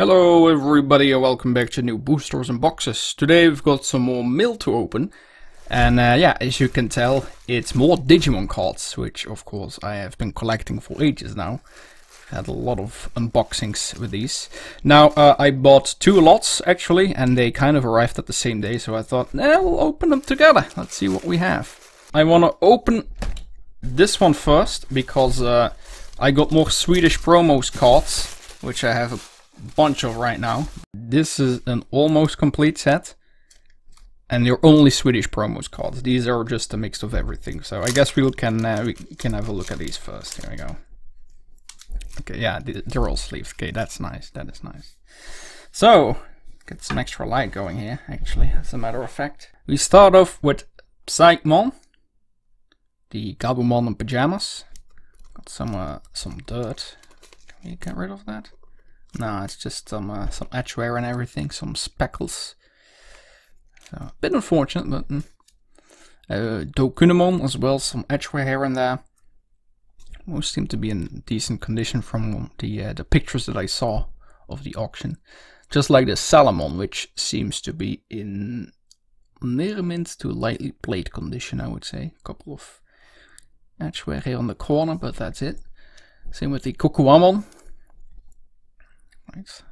Hello everybody and welcome back to new boosters and boxes. Today we've got some more mail to open. And uh, yeah, as you can tell, it's more Digimon cards, which of course I have been collecting for ages now. Had a lot of unboxings with these. Now, uh, I bought two lots actually, and they kind of arrived at the same day, so I thought, eh, we'll open them together. Let's see what we have. I want to open this one first, because uh, I got more Swedish promos cards, which I have a bunch of right now. This is an almost complete set. And they're only Swedish promos cards. These are just a mix of everything. So I guess we can uh, we can have a look at these first. Here we go. Okay, yeah, they're all sleeves. Okay, that's nice. That is nice. So, get some extra light going here, actually, as a matter of fact. We start off with Psychemon, the Gabumon in pajamas. Got some uh, some dirt. Can we get rid of that? No, it's just some uh, some edgeware and everything, some speckles. So, a bit unfortunate, but mm. uh, Dokunemon as well, some edgeware here and there. Most seem to be in decent condition from the uh, the pictures that I saw of the auction. Just like the Salamon, which seems to be in near mint to lightly played condition, I would say. A couple of edgeware here on the corner, but that's it. Same with the Kokuwamon. Right.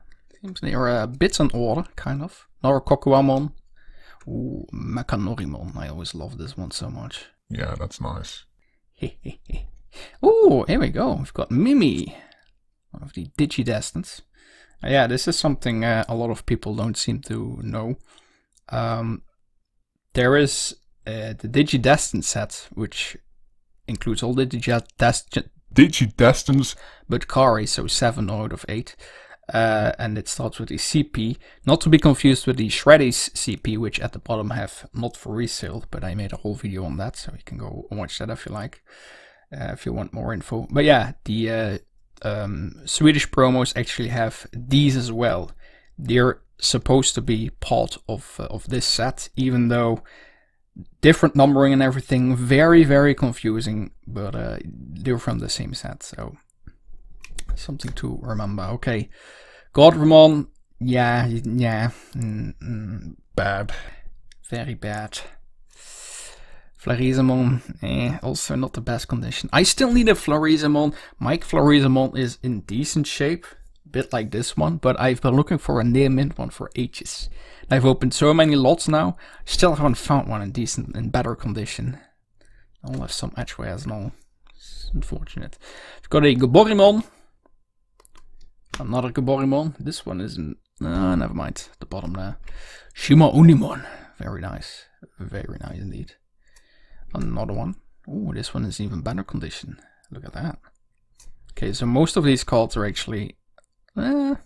Seems they're uh, bits in order, kind of. Another Kokuwamon. Ooh, Mechanorimon. I always love this one so much. Yeah, that's nice. Oh, here we go. We've got Mimi, one of the Digidestins. Uh, yeah, this is something uh, a lot of people don't seem to know. Um, there is uh, the Digidestin set, which includes all the Digidestin... Digidestins? But Kari, so 7 out of 8. Uh, and it starts with the CP, not to be confused with the Shreddies CP, which at the bottom have not for resale, but I made a whole video on that, so you can go watch that if you like uh, if you want more info. But yeah, the uh, um, Swedish promos actually have these as well. They're supposed to be part of uh, of this set, even though different numbering and everything, very very confusing. But uh, they're from the same set, so something to remember. Okay, Godramon, yeah, yeah, mm, mm, bad, very bad. Florizamon, eh, also not the best condition. I still need a Florizamon. My Florizamon is in decent shape, a bit like this one, but I've been looking for a near mint one for ages. I've opened so many lots now, still haven't found one in decent, in better condition. I'll have some edgewares and all. It's unfortunate. I've got a Gaborimon. Another Gaborimon. This one isn't. Uh, never mind. The bottom there. Shima Unimon. Very nice. Very nice indeed. Another one. Oh, this one is even better condition. Look at that. Okay, so most of these cards are actually eh,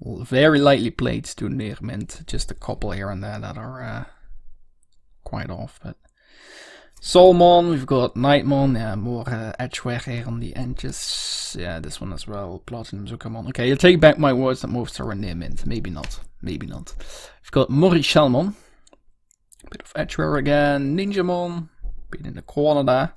very lightly played to near mint. Just a couple here and there that are uh, quite off. But Soulmon, we've got Knightmon, yeah, more uh, edgeware here on the edges. Yeah, this one as well. Platinum so come on. Okay, you'll take back my words that most are near mint. Maybe not. Maybe not. We've got Morishellmon. Bit of edgeware again. Ninjamon. Been in the corner there.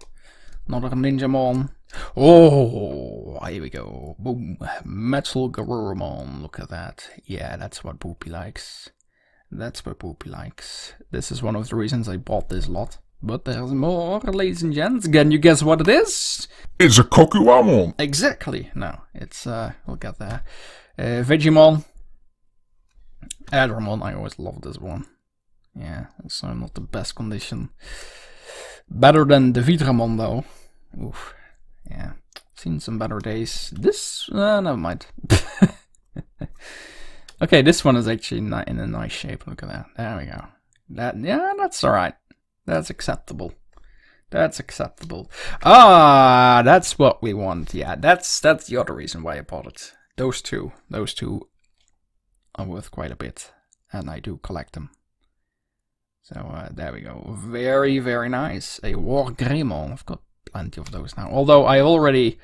Another Ninjamon. Oh, here we go. Boom. Metal Garurumon. Look at that. Yeah, that's what Bopi likes. That's what Bopi likes. This is one of the reasons I bought this lot. But there's more, ladies and gents. Can you guess what it is? It's a Kokuwamon. Exactly. No, it's, uh, we'll get there. Uh, Vegiemon. Airdramon, I always love this one. Yeah, also not the best condition. Better than the Veedramon though. Oof. Yeah, seen some better days. This, uh, never mind. okay, this one is actually not in a nice shape. Look at that. There we go. That, yeah, that's alright. That's acceptable. That's acceptable. Ah, that's what we want. Yeah, that's that's the other reason why I bought it. Those two, those two are worth quite a bit, and I do collect them. So uh, there we go. Very, very nice. A War Greymon. I've got plenty of those now. Although I already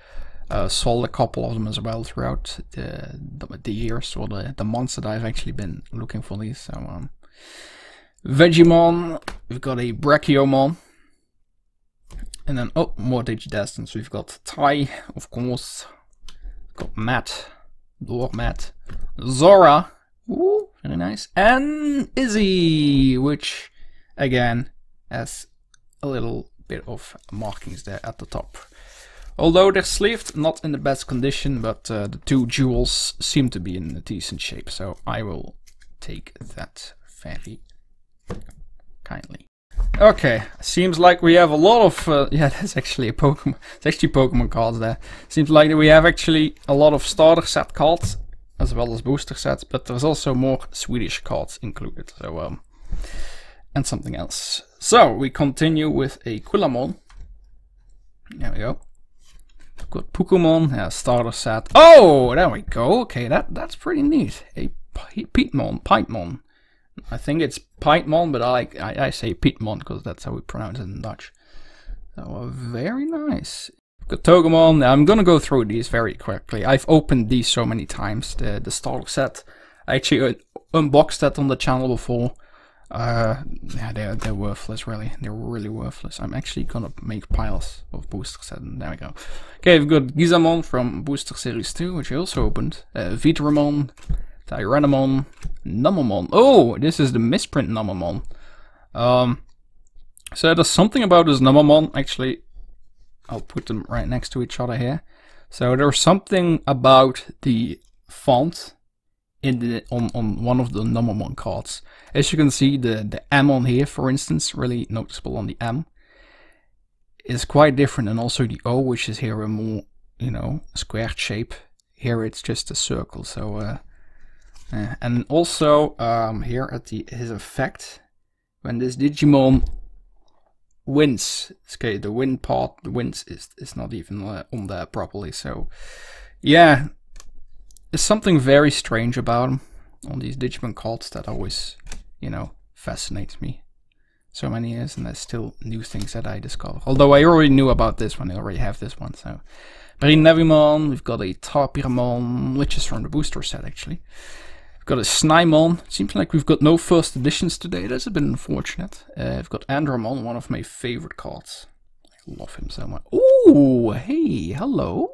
uh, sold a couple of them as well throughout the, the, the, years or the, the months that I've actually been looking for these. So um, Vegiemon. We've got a Brachiomon. And then, oh, more Digidestins. We've got Tai, of course. We've got Matt, Doormat, Zora, ooh, very nice, and Izzy, which again has a little bit of markings there at the top. Although they're sleeved, not in the best condition, but uh, the two jewels seem to be in a decent shape, so I will take that very kindly. Okay, seems like we have a lot of, uh, yeah, that's actually a Pokemon, it's actually Pokemon cards there. Seems like we have actually a lot of starter set cards, as well as booster sets, but there's also more Swedish cards included, so, um, and something else. So, we continue with a Quilamon. There we go. We've got Pokemon, a starter set. Oh, there we go. Okay, that that's pretty neat. A Pitmon, Pitmon. I think it's Pitmon, but I like I, I say Pitmon because that's how we pronounce it in Dutch. So uh, very nice. Got Togemon. I'm gonna go through these very quickly. I've opened these so many times. The the starter set. I actually unboxed that on the channel before. Uh, yeah, they're, they're worthless, really. They're really worthless. I'm actually gonna make piles of booster set. There we go. Okay, we've got Gizamon from Booster Series 2, which I also opened. Uh, Vitramon, Tyrannomon, Numemon. Oh, this is the misprint Numemon. Um, so there's something about this Numemon, actually. I'll put them right next to each other here. So there's something about the font in the on, on one of the Numemon cards. As you can see, the, the M on here, for instance, really noticeable on the M, is quite different. And also the O, which is here a more, you know, squared shape. Here it's just a circle. So, uh, uh, and also um, here at the his effect, when this Digimon wins, okay, the win part, the wins is, is not even uh, on there properly. So, yeah, there's something very strange about them on these Digimon cards that always, you know, fascinates me. So many years, and there's still new things that I discover. Although I already knew about this one, I already have this one. So, Brinevimon, we've got a Tarpiramon, which is from the booster set actually. We've got a Snimon. Seems like we've got no first editions today. That's a bit unfortunate. Uh, I've got Andromon, one of my favorite cards. I love him so much. Ooh, hey, hello.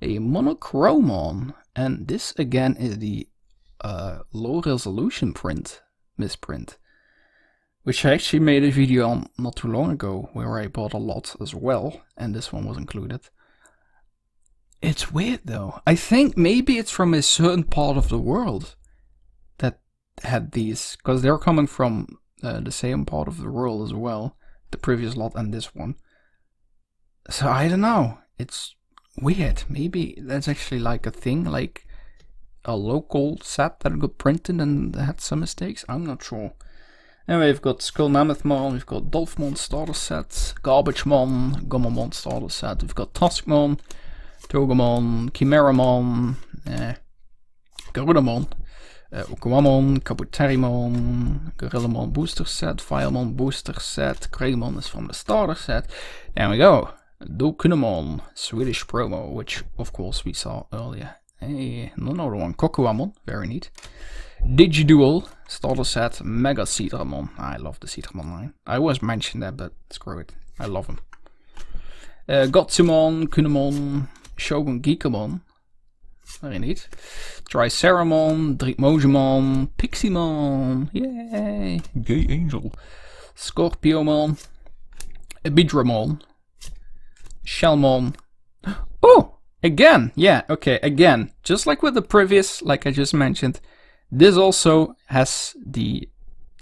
A Monochromon. And this again is the uh, low resolution print, misprint. Which I actually made a video on not too long ago, where I bought a lot as well, and this one was included. It's weird though. I think maybe it's from a certain part of the world that had these, because they're coming from uh, the same part of the world as well, the previous lot and this one. So I don't know. It's weird. Maybe that's actually like a thing, like a local set that got printed and had some mistakes. I'm not sure. Anyway, we've got Skull Mammothmon, we've got Dolphmon starter set, Garbagemon, Gomamon starter set, we've got Tuskmon, Togemon, Chimeramon, eh, Garudamon, uh, Okuwamon, Kabuterimon, Gorillamon booster set, Firemon booster set, Greymon is from the starter set. There we go. Dokunemon, Swedish promo, which of course we saw earlier. Hey, another one, Kokuwamon, very neat. Digidual, starter set, Mega Seadramon. I love the Seadramon line. I always mention that, but screw it. I love him. Uh, Gotsumon, Kunemon, Shogun Geekamon. Very neat. Triceramon, Drikmojimon, Piximon. Yay! Gay Angel. Scorpiomon, Ebidramon, Shellmon. Oh! Again! Yeah, okay, again. Just like with the previous, like I just mentioned, this also has the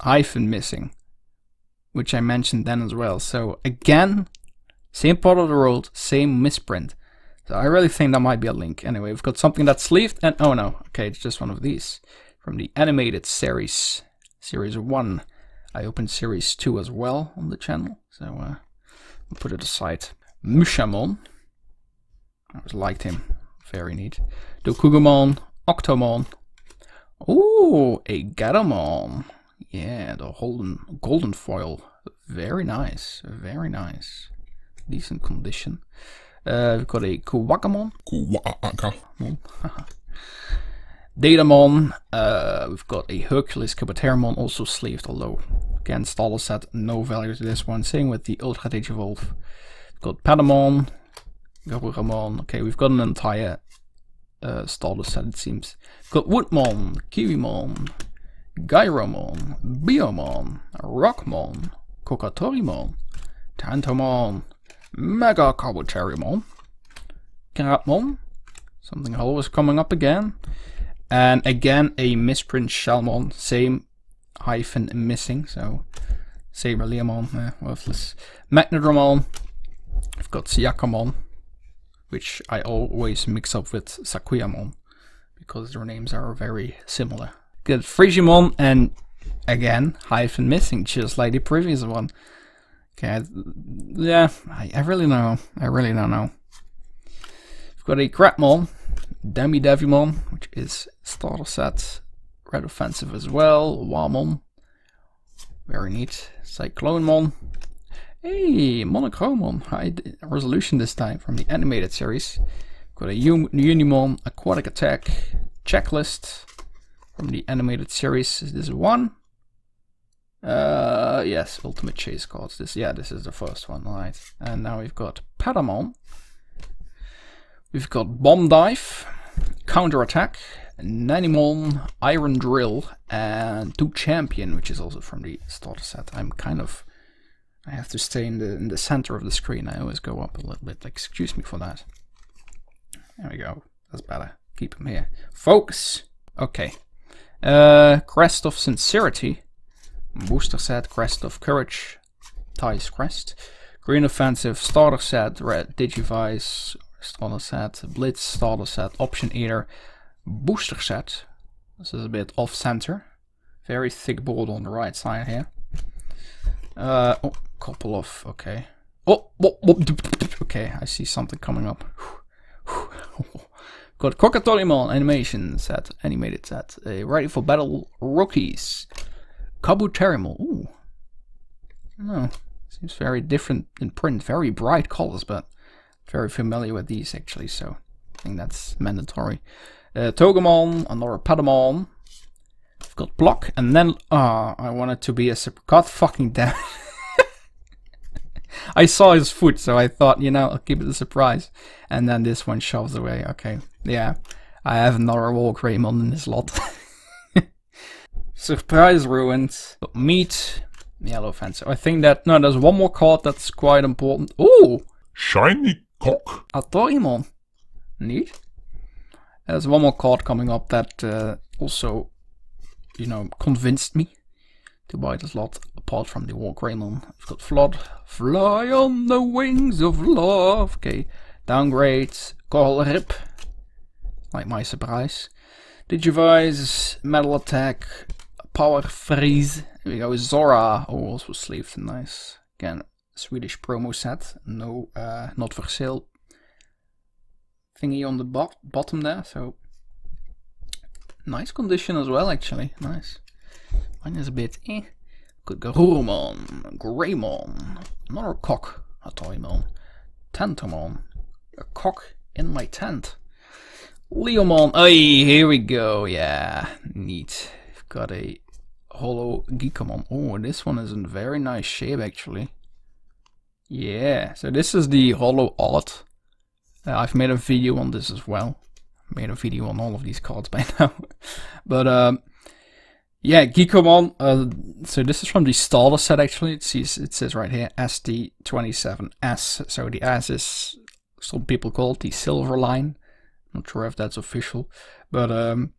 hyphen missing, which I mentioned then as well. So again, same part of the world, same misprint. I really think that might be a link. Anyway, we've got something that's sleeved and oh no, okay, it's just one of these from the animated series, series one. I opened series two as well on the channel, so uh, will put it aside. Mushamon, I always liked him, very neat. Dokugumon, Octomon, Ooh, a Gatomon. Yeah, the golden golden foil. Very nice, very nice. Decent condition. Uh, we've got a Kuwagamon. Kuwaka. Datamon. Uh, we've got a Hercules Kabuterimon also sleeved, although again starter set no value to this one. Same with the Ultra Digivolve. We've got Patamon, Gaburamon. Okay, we've got an entire uh, set, it seems. We've Got Woodmon, Kiwimon, Gyromon, Biyomon, Rockmon, Kokatorimon, Tentomon, Mega Kabuterimon, Crabmon, something hollow is coming up again, and again a misprint Shellmon, same hyphen missing, so Saber Leomon, eh, worthless. Magnadramon, I've got Siakamon, which I always mix up with Sakuyamon, because their names are very similar. Get Frigimon, and again, hyphen missing, just like the previous one. Okay, yeah, I, I really don't know. I really don't know. We've got a Crabmon, Demi Devimon, which is starter set, red offensive as well, Whamon, very neat, Cyclonemon, hey, Monochromon, high resolution this time from the animated series. Got a Unimon, Aquatic Attack, Checklist from the animated series. This is one? Uh, yes, Ultimate Chase cards. This, yeah, this is the first one, right? And now we've got Paramon. We've got Bomb Dive, Counter Attack, Nanimon, Iron Drill, and Two Champion, which is also from the starter set. I'm kind of, I have to stay in the in the center of the screen. I always go up a little bit. Excuse me for that. There we go. That's better. Keep him here. Focus. Okay. Uh, Crest of Sincerity. Booster set, Crest of Courage, Tai's Crest. Green Offensive, Starter set, Red Digivice, Starter set, Blitz, Starter set, Option Eater, Booster set. This is a bit off center. Very thick board on the right side here. Uh, oh, couple of, okay. Oh, oh, oh, okay, I see something coming up. Got Kokatorimon animation set, animated set, uh, ready for battle rookies. Kabuterimon. Ooh. No. Seems very different in print. Very bright colors, but very familiar with these actually, so I think that's mandatory. Uh, Togemon, another Patamon. I've got block, and then ah, uh, I wanted to be a God fucking damn. I saw his foot, so I thought, you know, I'll keep it a surprise. And then this one shoves away. Okay, yeah, I have another WarGreymon in this lot. Surprise ruined. Meat. Yellow fence. I think that, no, there's one more card that's quite important. Ooh! Shiny cock. A Torimon. Neat. There's one more card coming up that uh, also, you know, convinced me to buy this lot, apart from the WarGreymon. I've got Flood. Fly on the wings of love. Okay. Downgrade. Call Rip. Like my surprise. Digivice. Metal Attack. Power Freeze. We go. Zora. Oh, also sleeved. Nice. Again, Swedish promo set. No, uh, not for sale thingy on the bo bottom there. So nice condition as well, actually. Nice. Mine is a bit eh. Good Garurumon, Greymon, another cock, a Toymon, Tentomon, a cock in my tent. Leomon, hey, here we go, yeah, neat. Got a Holo Geekamon. Oh, this one is in very nice shape actually. Yeah, so this is the Holo art. Uh, I've made a video on this as well. Made a video on all of these cards by now. but um, yeah, Geekamon. Uh, so this is from the starter set actually. It says, it says right here SD27S. So the S is some people call it the silver line. Not sure if that's official, but um,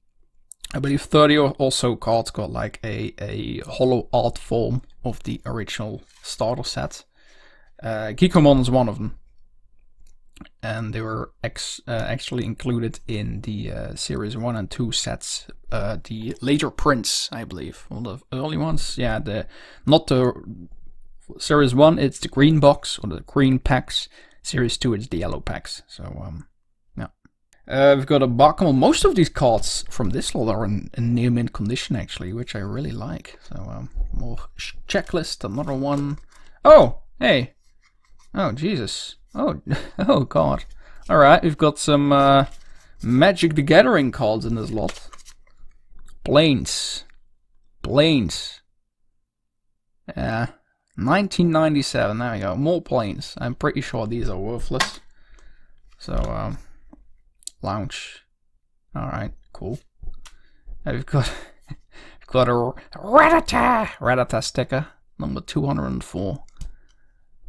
I believe 30 also cards got like a, a holo art form of the original starter set. Uh, Geekamon is one of them. And they were ex uh, actually included in the uh, series 1 and 2 sets uh, the later prints i believe. All the early ones. Yeah the not the series 1 it's the green box or the green packs. Series 2 it's the yellow packs. So um uh, we've got a Bakumon. Most of these cards from this lot are in, in near mint condition actually, which I really like. So um, more checklist, another one. Oh, hey. Oh, Jesus. Oh, oh god. Alright, we've got some uh, Magic the Gathering cards in this lot. Plains. Plains. Yeah. 1997, there we go. More plains. I'm pretty sure these are worthless. So, um, Launch. Alright, cool. And we've got we've got a Rattata Rattata sticker, number 204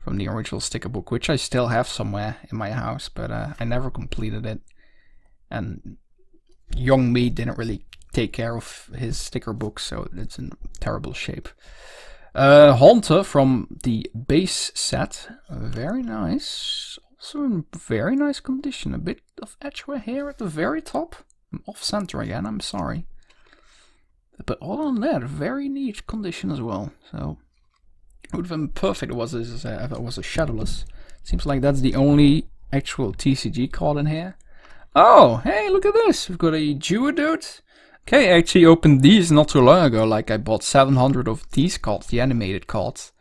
from the original sticker book, which I still have somewhere in my house, but uh, I never completed it. And young me didn't really take care of his sticker book, so it's in terrible shape. Uh, Haunter from the base set, very nice. Also in very nice condition. A bit of edge wear here at the very top. I'm off center again, I'm sorry. But other than that, very neat condition as well. So it would have been perfect was this uh, if it was a shadowless. Seems like that's the only actual TCG card in here. Oh, hey, look at this. We've got a Geodude. Okay, I actually opened these not too long ago. Like I bought 700 of these cards, the animated cards.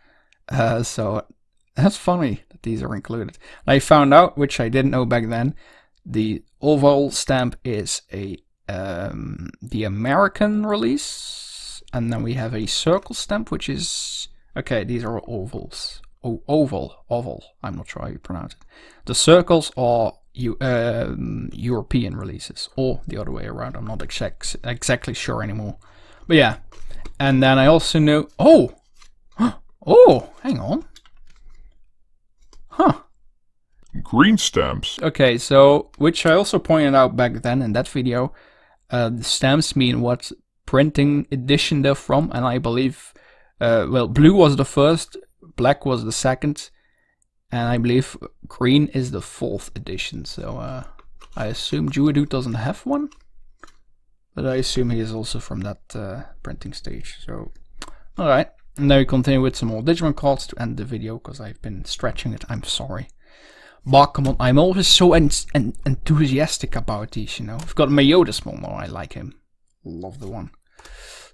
Uh, so that's funny these are included. I found out, which I didn't know back then, the oval stamp is a um, the American release, and then we have a circle stamp, which is okay. These are ovals. Oval, oval. I'm not sure how you pronounce it. The circles are um, European releases, or the other way around. I'm not exact, exactly sure anymore. But yeah, and then I also know. Oh, oh, hang on. Huh. Green stamps. Okay, so which I also pointed out back then in that video. Uh, the stamps mean what printing edition they're from, and I believe, uh, well, blue was the first, black was the second, and I believe green is the fourth edition. So uh, I assume Geodude doesn't have one, but I assume he is also from that uh, printing stage. So, all right. And now we continue with some more Digimon cards to end the video because I've been stretching it. I'm sorry. Bakemon, I'm always so en en enthusiastic about these, you know. I've got Meowthesmon, oh, I like him. Love the one.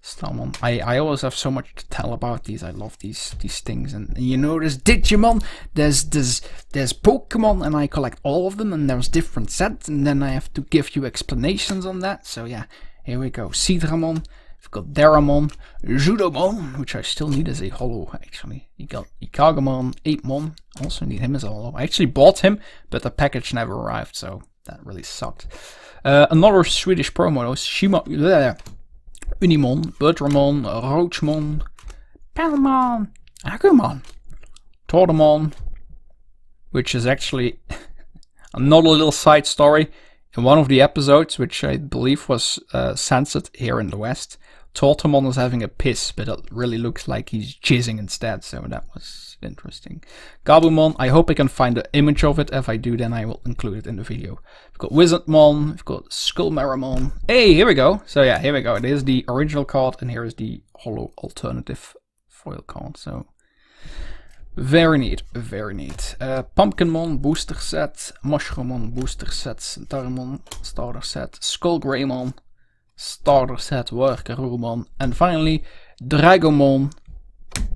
Starmon. I, I always have so much to tell about these. I love these these things. And, and, you know, there's Digimon, there's there's there's Pokemon, and I collect all of them, and there's different sets, and then I have to give you explanations on that. So yeah, here we go. Seadramon, We've got Deramon, Judomon, which I still need as a holo, actually. You got Ikagamon, 8mon, also need him as a holo. I actually bought him, but the package never arrived, so that really sucked. Uh, another Swedish promo, Shima, bleh, Unimon, Butramon, Roachmon, Palmon, Agumon, Tordamon, which is actually another little side story. In one of the episodes, which I believe was uh, censored here in the West, Tortamon is having a piss, but it really looks like he's jizzing instead, so that was interesting. Gabumon, I hope I can find the image of it. If I do, then I will include it in the video. We've got Wizardmon, we've got Skullmeramon. Hey, here we go. So yeah, here we go. It is the original card, and here is the holo alternative foil card. So very neat, very neat. Uh, Pumpkinmon booster set, Mushroomon booster set, Centaurimon starter set, Skullgreymon starter set, WereGarurumon, and finally Dragomon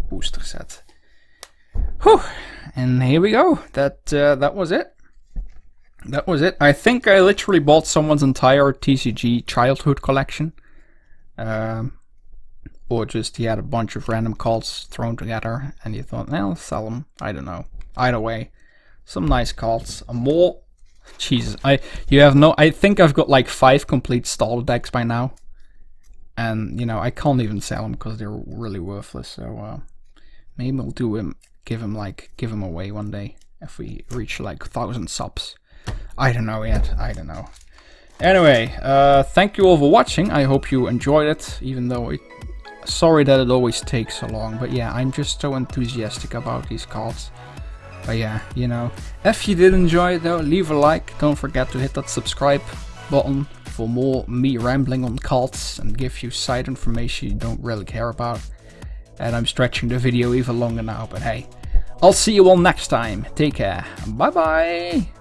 booster set. Whew, and here we go. That uh, that was it. That was it. I think I literally bought someone's entire TCG childhood collection. Um, or just he had a bunch of random cards thrown together and you thought, well, sell them. I don't know. Either way, some nice cards. A more, Jesus, I you have no. I think I've got like five complete stall decks by now, and you know I can't even sell them because they're really worthless. So uh, maybe we'll do him, give him like give him away one day if we reach like thousand subs. I don't know yet. I don't know. Anyway, uh, thank you all for watching. I hope you enjoyed it, even though it Sorry that it always takes so long, but yeah, I'm just so enthusiastic about these cards. But yeah, you know, if you did enjoy it though, leave a like, don't forget to hit that subscribe button for more me rambling on cards and give you side information you don't really care about. And I'm stretching the video even longer now, but hey, I'll see you all next time. Take care. Bye bye.